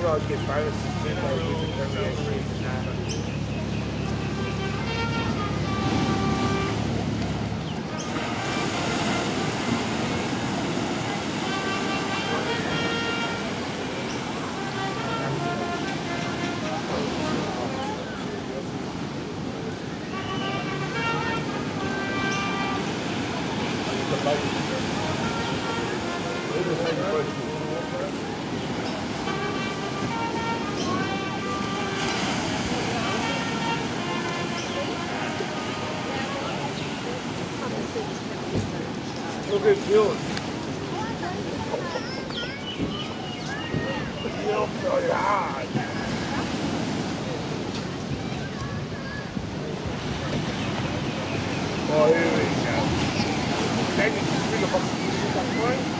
overall get five assists in by giving them the. Thank you. Look at you! Oh, here we go. Thank you.